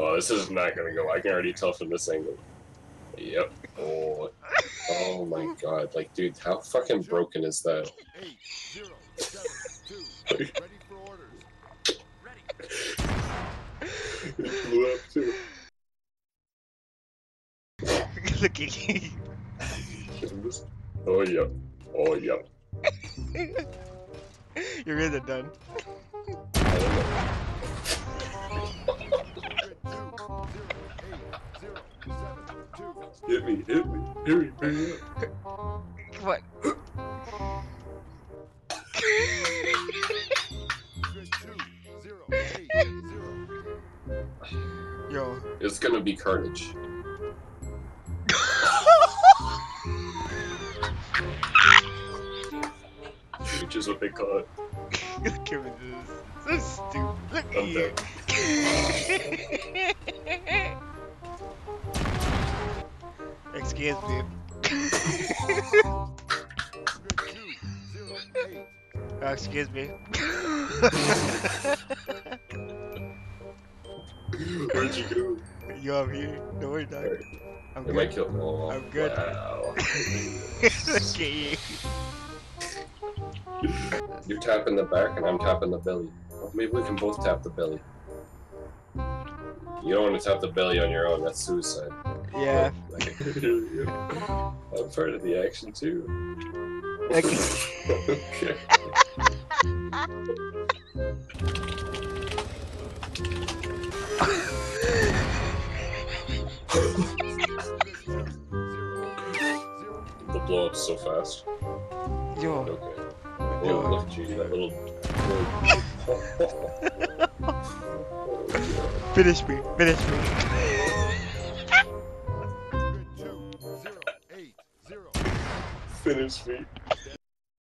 Oh, this is not gonna go. I can already tell from this angle. Yep. Oh. Oh my god. Like, dude, how fucking broken is that? Eight, zero, seven, two. Ready for orders. it blew up too. Look at you. Oh, yep. Oh, yep. You're really done. Hit me, hit me, hit me, hurry up. What? Grid two, zero, eight, zero. Yo. It's gonna be carnage. Which is what they call it. Look at me. This is so stupid. Look at I'm you. Excuse me. Grid two, zero, eight. Uh, excuse me. Where'd you go? Yo, I'm here. No, we're not. I'm It might good. kill. Oh, I'm good. Wow. Look at you. You're tapping the back and I'm tapping the belly. Well, maybe we can both tap the belly. You don't want to tap the belly on your own, that's suicide. Yeah. I'm part of the action too. Okay. okay. The blow up so fast. Yo. Okay. Oh, look you, that little... Finish me. Finish me. finish feet.